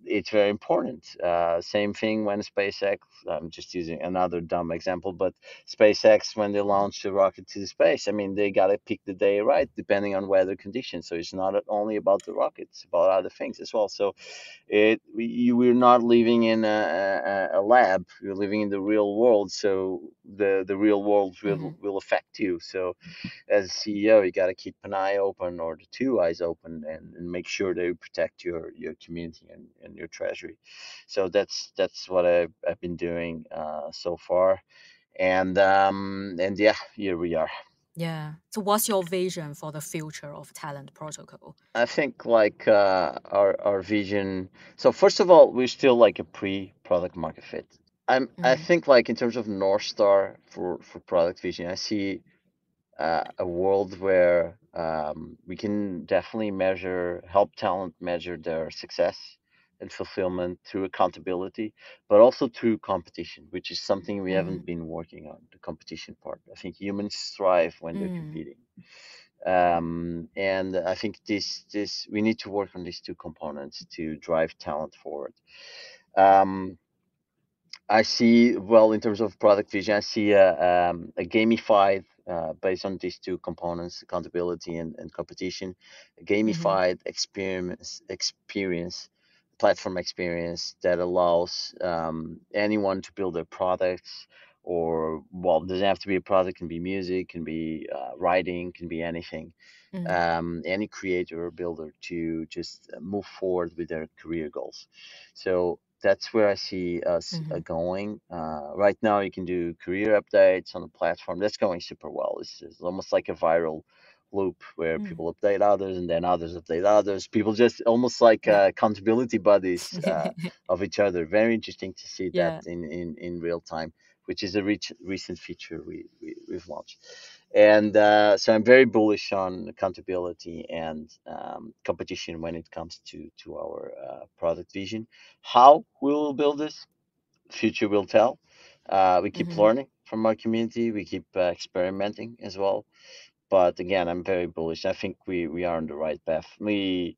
it's very important. Uh, same thing when SpaceX, I'm just using another dumb example, but SpaceX, when they launched a rocket to the space, I mean, they got to pick the day right, depending on weather conditions. So it's not only about the rocket, it's about other things as well. So it you, we're not living in a, a, a lab, you're living in the real world. So the, the real world will, Mhm. will affect you. So as a CEO, you got to keep an eye open or the two eyes open and, and make sure that you protect your, your community in, in your treasury. So that's that's what I've, I've been doing uh, so far, and um, and yeah, here we are. Yeah. So, what's your vision for the future of Talent Protocol? I think like uh, our our vision. So first of all, we're still like a pre-product market fit. I'm I Mm, think like in terms of North Star for for product vision, I see uh, a world where um, we can definitely measure, help talent measure their success and fulfillment through accountability, but also through competition, which is something we haven't mm, been working on, the competition part. I think humans thrive when they're mm, competing. Um, and I think this this we need to work on these two components to drive talent forward. Um, I see, well, in terms of product vision, I see a, um, a gamified, uh, based on these two components, accountability and, and competition, a mm-hmm, gamified experience, experience, platform experience that allows um, anyone to build their products or, well, it doesn't have to be a product, can be music, can be uh, writing, can be anything mm, um, any creator or builder to just move forward with their career goals. So that's where I see us uh, mm-hmm, going. Uh, right now, you can do career updates on the platform. That's going super well. It's, it's almost like a viral loop where mm. people update others and then others update others. People just almost like Yeah. uh, accountability buddies *laughs* uh, of each other. Very interesting to see that yeah. in, in, in real time, which is a rich, recent feature we, we, we've launched and uh, so I'm very bullish on accountability and um, competition when it comes to to our uh, product vision. How we will build this, future will tell. Uh, we keep Mm-hmm, learning from our community. We keep uh, experimenting as well. But again, I'm very bullish. I think we we are on the right path. We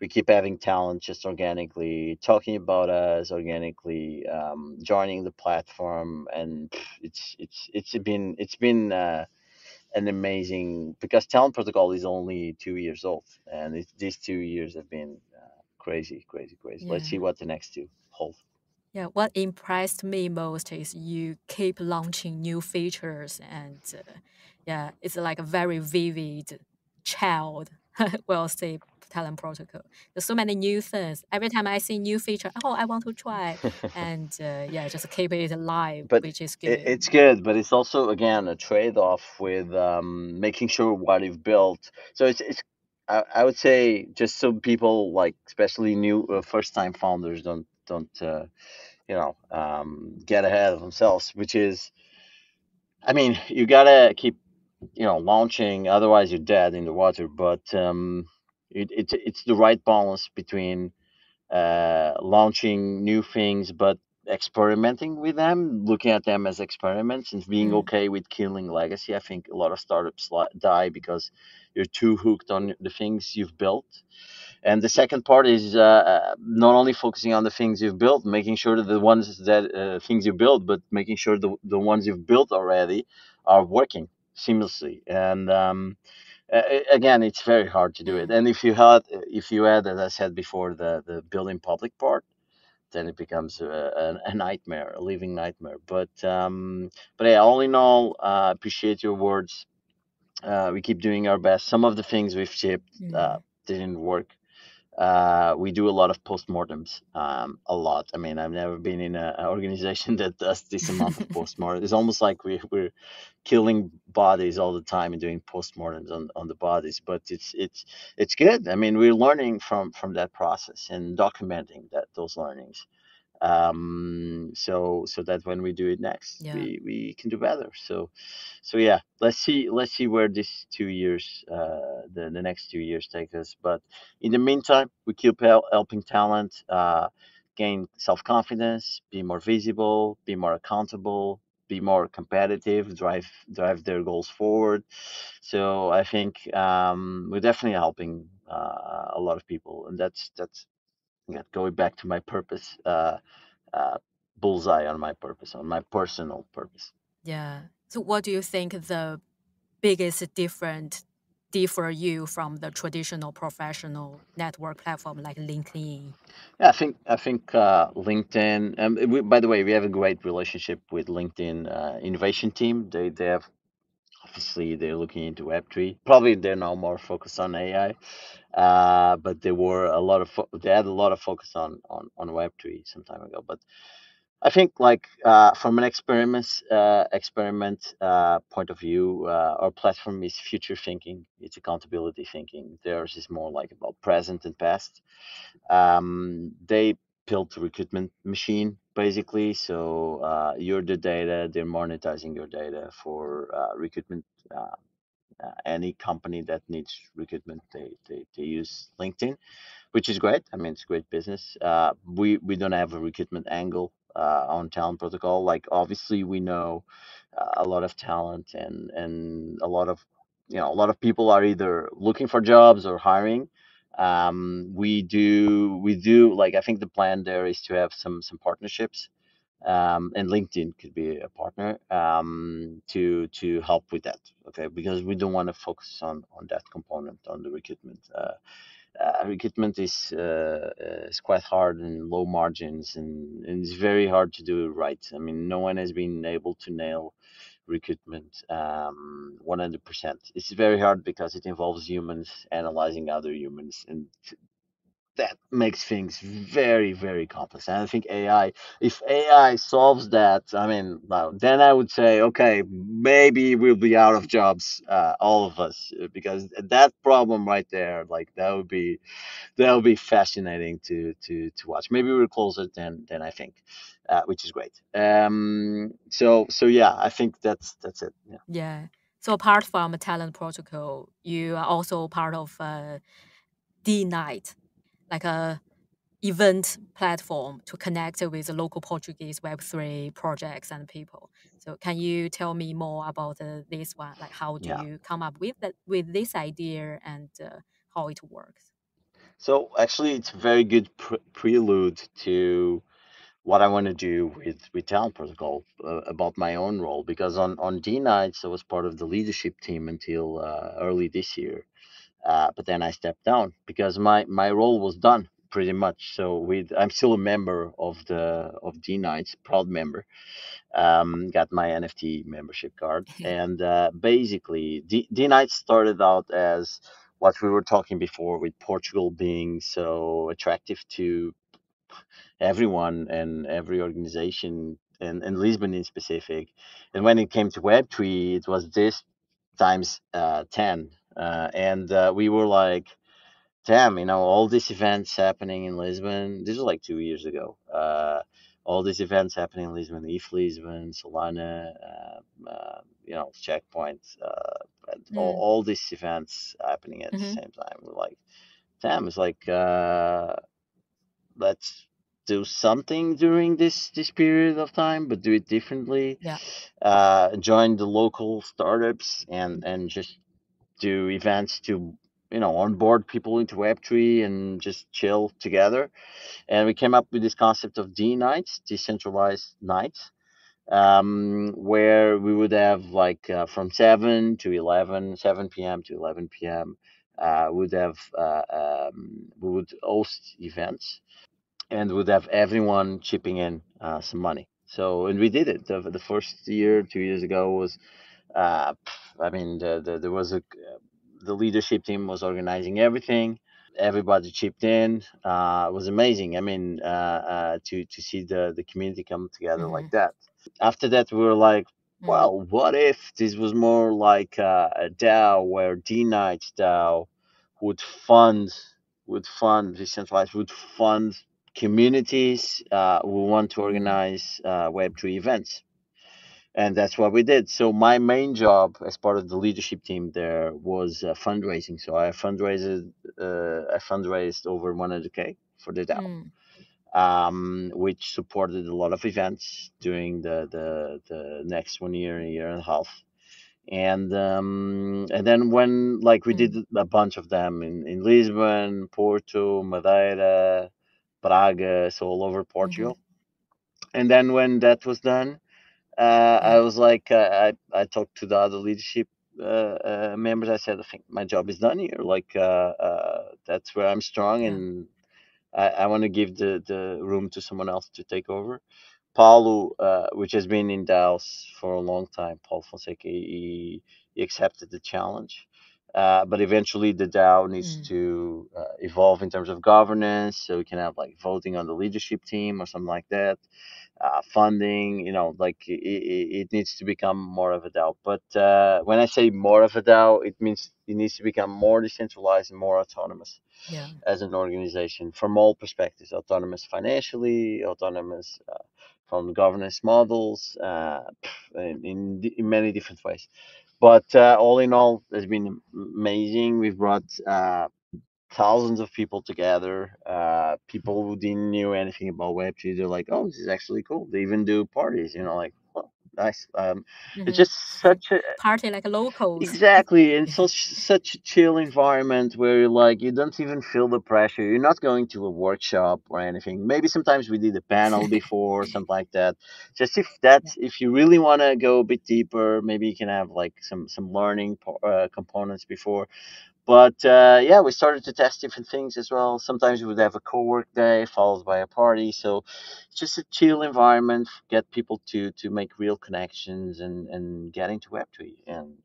we keep having talent just organically talking about us organically um, joining the platform and it's it's it's been it's been uh, an amazing because Talent Protocol is only two years old, and these two years have been uh, crazy, crazy, crazy. Let's see what the next two hold. Yeah, what impressed me most is you keep launching new features, and uh, yeah, it's like a very vivid child. *laughs* we'll say talent protocol. There's so many new things. Every time I see new feature, oh, I want to try, *laughs* and uh, yeah, just keep it alive, but which is good. it's good, but it's also again a trade-off with um, making sure what you've built. So it's it's I, I would say just so people like especially new uh, first-time founders don't don't uh, you know um, get ahead of themselves, which is I mean you gotta keep you know launching otherwise you're dead in the water but um it, it's it's the right balance between uh launching new things but experimenting with them looking at them as experiments and being Mm, okay with killing legacy. I think a lot of startups die because you're too hooked on the things you've built. And the second part is uh, uh, not only focusing on the things you've built making sure that the ones that uh, things you build but making sure the, the ones you've built already are working seamlessly and um, again it's very hard to do it and if you had if you add as i said before the the building public part then it becomes a, a, nightmare a living nightmare but um but yeah all in all uh, appreciate your words. Uh, we keep doing our best. Some of the things we've shipped uh, didn't work uh, we do a lot of postmortems, um, a lot. I mean, I've never been in a, an organization *laughs* that does this amount of postmortem. It's almost like we, we're killing bodies all the time and doing postmortems on, on the bodies. But it's it's it's good. I mean, we're learning from from that process and documenting that those learnings um so so that when we do it next. Yeah, we we can do better. So so yeah let's see let's see where this two years uh the, the next two years take us. But in the meantime we keep hel- helping talent uh gain self-confidence be more visible be more accountable be more competitive drive drive their goals forward. So i think um we're definitely helping uh, a lot of people and that's that's yeah, going back to my purpose uh uh, bullseye on my purpose, on my personal purpose. yeah. So, what do you think the biggest different differ you from the traditional professional network platform like LinkedIn? Yeah, I think I think uh, LinkedIn. Um, we, by the way, we have a great relationship with LinkedIn uh, innovation team. They they have obviously they're looking into Web3. Probably they're now more focused on AI, uh, but there were a lot of fo- they had a lot of focus on on on Web3 some time ago. But I think like uh, from an experiment uh, experiment uh, point of view, uh, our platform is future thinking. It's accountability thinking. Theirs is more like about present and past. Um, they built a recruitment machine basically. So uh, you're the data. They're monetizing your data for uh, recruitment. Uh, uh, any company that needs recruitment, they, they, they use LinkedIn which is great. I mean, it's great business. Uh, we we don't have a recruitment angle uh, on Talent Protocol. Like obviously, we know uh, a lot of talent and and a lot of you know a lot of people are either looking for jobs or hiring. Um, we do we do like I think the plan there is to have some some partnerships. Um, and LinkedIn could be a partner um, to to help with that. Okay, because we don't want to focus on on that component on the recruitment. Uh, uh, recruitment is uh, uh, is quite hard and low margins and, and, it's very hard to do it right. I mean, no one has been able to nail recruitment um, 100%. It's very hard because it involves humans analyzing other humans and that makes things very very complex. And i think ai if ai solves that i mean then i would say okay maybe we'll be out of jobs uh, all of us because that problem right there like that would be that would be fascinating to to to watch. Maybe we're closer than than i think uh, which is great. Um so so yeah i think that's that's it yeah. Yeah. So apart from talent protocol you are also part of uh, DKnight like a event platform to connect with local Portuguese Web3 projects and people. So can you tell me more about uh, this one? Like how do yeah. you come up with that with this idea and uh, how it works? So actually, it's a very good pre- prelude to what I want to do with with Talent Protocol uh, about my own role because on on DeNites I was part of the leadership team until uh, early this year, uh, but then I stepped down because my my role was done pretty much. So with I'm still a member of the of DeNites, proud member. Um, got my NFT membership card, *laughs* and uh, basically D, nights started out as what we were talking before with Portugal being so attractive to everyone and every organization and, and Lisbon in specific. And when it came to Web3, it was this times uh, 10. Uh, and uh, we were like, damn, you know, all these events happening in Lisbon. This was like two years ago. Uh, all these events happening in Lisbon, ETH Lisbon, Solana, uh, uh, you know, Checkpoint, uh, mm. all, all these events happening at mm-hmm. the same time. We're like, damn, it's like, let's do something during this this period of time, but do it differently. Yeah. Uh, join the local startups and and just do events to you know onboard people into Web3 and just chill together. And we came up with this concept of DeNites, decentralized nights, um, where we would have like uh, from 7 to 11, 7 p.m. to 11 p.m. Uh, would have uh, um, we would host events and would have everyone chipping in uh, some money. So, and we did it. The, the first year, two years ago, was, uh, I mean, the, the, there was a, the leadership team was organizing everything. Everybody chipped in. Uh, it was amazing. I mean, uh, uh, to to see the the community come together mm-hmm. like that. After that, we were like, mm-hmm. well, what if this was more like a DAO where DeNites DAO would fund would fund decentralized would fund communities uh, who want to organize uh, Web3 events. And that's what we did. So my main job as part of the leadership team there was uh, fundraising. So I fundraised, uh, I fundraised over 100k for the DAO, mm. um, which supported a lot of events during the the, the next one year, a year and a half and um, and then when like we mm. did a bunch of them in, in Lisbon, Porto, Madeira, Braga, so all over Portugal. Mm-hmm. And then when that was done, uh, I was like, uh, I I talked to the other leadership uh, uh members. I said, I think my job is done here. Like uh, uh, that's where I'm strong, and I, I want to give the the room to someone else to take over. Paulo, which has been in DAOs for a long time, Paul Fonseca, he, he accepted the challenge. Uh, but eventually, the DAO needs Mm. to uh, evolve in terms of governance, so we can have like voting on the leadership team or something like that uh, funding. You know, like it, it needs to become more of a DAO. But uh, when I say more of a DAO, it means it needs to become more decentralized and more autonomous Yeah. as an organization from all perspectives: autonomous financially, autonomous uh, from governance models, uh, in, in in many different ways. But uh, all in all, it's been amazing. We've brought uh, thousands of people together. Uh, people who didn't knew anything about Web3, they're like, "Oh, this is actually cool." They even do parties, you know, like, "Oh, nice." Um, Mhm. it's just such a Party like locals. exactly, and *laughs* such such a chill environment where like you don't even feel the pressure. You're not going to a workshop or anything. Maybe sometimes we did a panel *laughs* before, or something like that. Just if that's if you really want to go a bit deeper, maybe you can have like some some learning po- uh, components before but uh, yeah, we started to test different things as well. Sometimes we would have a co-work day followed by a party. So it's just a chill environment, get people to to make real connections and and get into Web3. And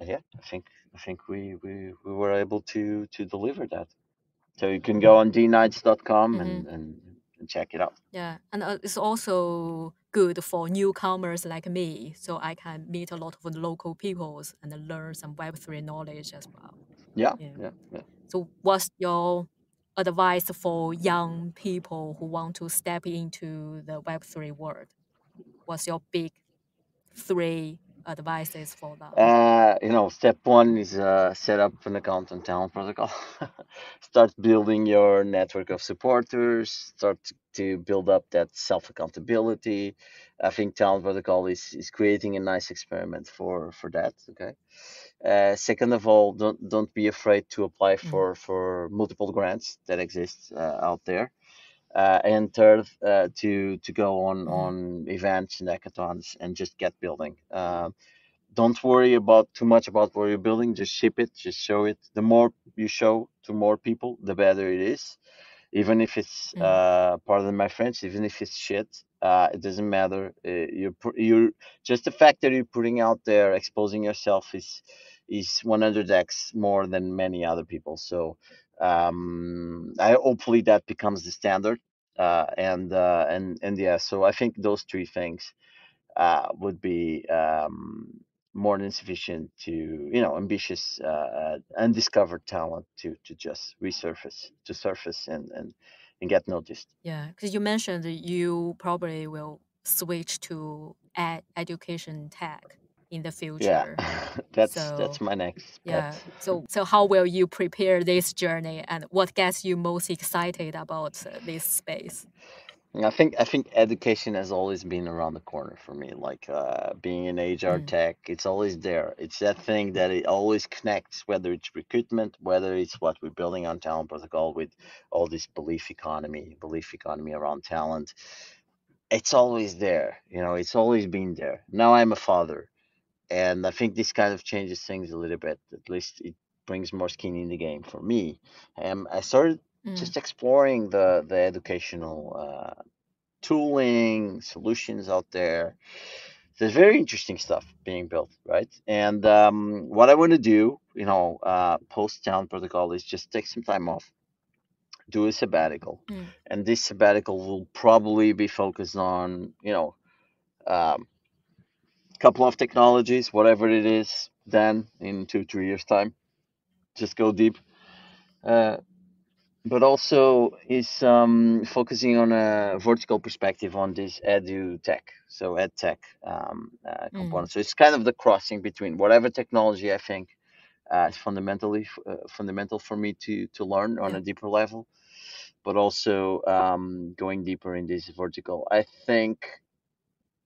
yeah, I think I think we we, we were able to to deliver that. So you can go on dnights.com and, Mhm. and and check it out. Yeah, and uh, it's also good for newcomers like me, so I can meet a lot of local peoples and learn some Web three knowledge as well. Yeah, Yeah. yeah, yeah. So, what's your advice for young people who want to step into the Web three world? What's your big three advices for that? Uh, you know, step one is uh, set up an account on Talent Protocol. *laughs* start building your network of supporters. Start to build up that self accountability. I think Talent Protocol is, is creating a nice experiment for for that. Okay. Uh, second of all, don't don't be afraid to apply Mm. for for multiple grants that exist uh, out there. Uh, and third, uh, to to go on Mhm. on events and hackathons and just get building. Um, don't worry about too much about what you're building. Just ship it. Just show it. The more you show to more people, the better it is. Even if it's Mm. uh, pardon my French, even if it's shit, uh, it doesn't matter. Uh, you're pu- you're just the fact that you're putting out there, exposing yourself is is 100x more than many other people. So um, I hopefully that becomes the standard. Uh, and uh, and and yeah, so I think those three things uh, would be um, more than sufficient to you know ambitious uh, undiscovered talent to to just resurface to surface and and and get noticed Yeah, because you mentioned you probably will switch to ed- education tech in the future. *laughs* yeah that's So that's my next yeah, pet so so how will you prepare this journey, and what gets you most excited about uh, this space? I think I think education has always been around the corner for me. Like uh, being in HR Mm. tech, it's always there. It's that thing that it always connects, whether it's recruitment, whether it's what we're building on Talent Protocol with all this belief economy, belief economy around talent. It's always there. You know, it's always been there. Now I'm a father, and I think this kind of changes things a little bit. At least it brings more skin in the game for me. Um, I started Mm. just exploring the the educational. Uh, tooling, solutions out there. There's very interesting stuff being built, right? And um, what I want to do, you know, uh, post Talent Protocol is just take some time off, do a sabbatical, Mm. and this sabbatical will probably be focused on, you know, um, couple of technologies, whatever it is. Then in two, three years' time, just go deep. Uh, but also is um, focusing on a vertical perspective on this edu tech, so ed tech um, uh, Mm. component. So it's kind of the crossing between whatever technology I think uh, is fundamentally uh, fundamental for me to to learn on a deeper level, but also um, going deeper in this vertical. I think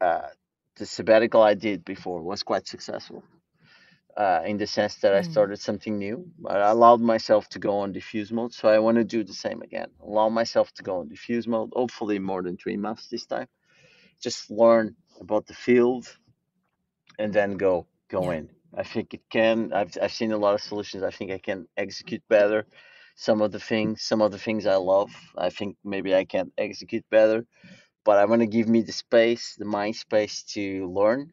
uh, the sabbatical I did before was quite successful uh, in the sense that I Mm. started something new. I allowed myself to go on diffuse mode, so I want to do the same again. Allow myself to go on diffuse mode, hopefully more than three months this time. Just learn about the field and then go go Yeah. in. I think it can. I've I've seen a lot of solutions. I think I can execute better. Some of the things, some of the things I love, I think maybe I can execute better. But I want to give me the space, the mind space to learn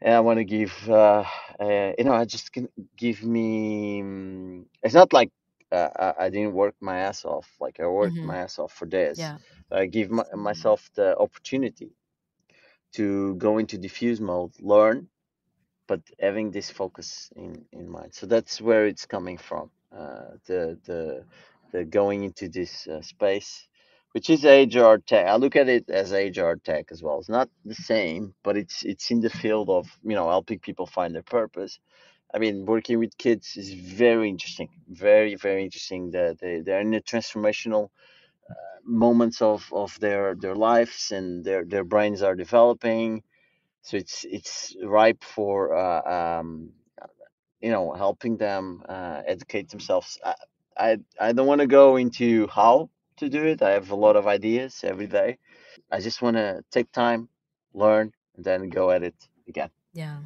and I want to give, uh, uh, you know, I just can give me. mm, It's not like uh, I, I didn't work my ass off. Like I worked Mhm. my ass off for this. Yeah. I give my, myself the opportunity to go into diffuse mode, learn, but having this focus in in mind. So that's where it's coming from. Uh, the the the going into this uh, space, which is HR tech. I look at it as HR tech as well. It's not the same, but it's it's in the field of you know helping people find their purpose. I mean, working with kids is very interesting, very very interesting. That they they're in the transformational moments of of their their lives and their their brains are developing so it's it's ripe for uh, um, you know helping them uh, educate themselves i i, I don't want to go into how to do it i have a lot of ideas every day i just want to take time learn and then go at it again Yeah.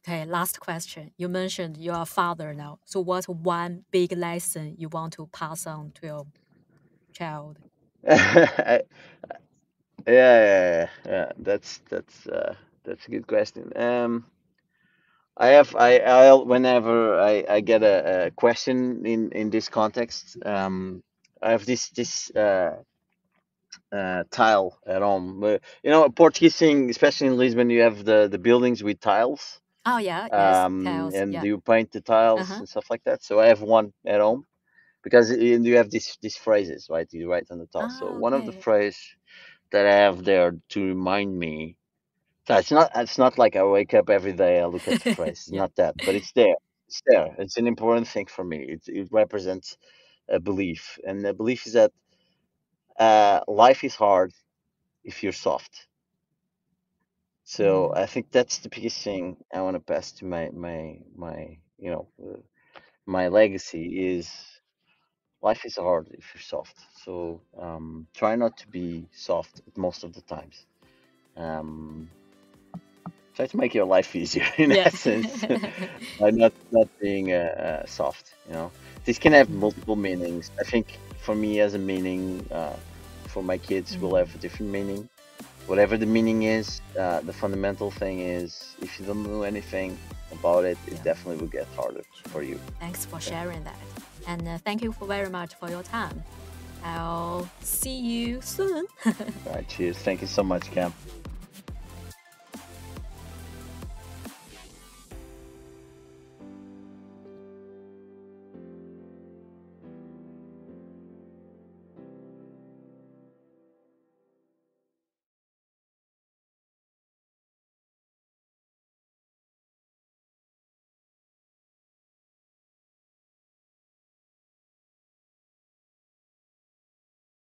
Okay, last question. You mentioned you're a father now. So what's one big lesson you want to pass on to your child? *laughs* Yeah, yeah, yeah. That's that's uh, that's a good question. Um, I have I I'll whenever I I get a, a question in in this context, um, I have this this uh, uh tile at home. Uh, you know, Portuguese thing, especially in Lisbon, you have the the buildings with tiles, Oh yeah, yes, um, tiles. and Yeah. you paint the tiles Uh-huh. and stuff like that. So I have one at home because y- you have these these phrases, right? You write on the tile. So Ah, one of the phrases that I have there to remind me so it's not it's not like I wake up every day, I look at the *laughs* phrase. It's not that, but it's there. It's there. It's an important thing for me. It it represents a belief, and the belief is that uh, life is hard if you're soft. So Mm. I think that's the biggest thing I want to pass to my my my you know uh, my legacy is life is hard if you're soft. So um, try not to be soft most of the times. Um, try to make your life *laughs* easier in Yeah. sense *laughs* by not not being uh, uh, soft you know this can have multiple meanings i think for me as a meaning uh, for my kids will Mm. have a different meaning whatever the meaning is uh, the fundamental thing is if you don't know anything about it it Yeah. definitely will get harder for you Thanks for sharing that. And uh, thank you for very much for your time. I'll see you soon. *laughs* all right cheers thank you so much cam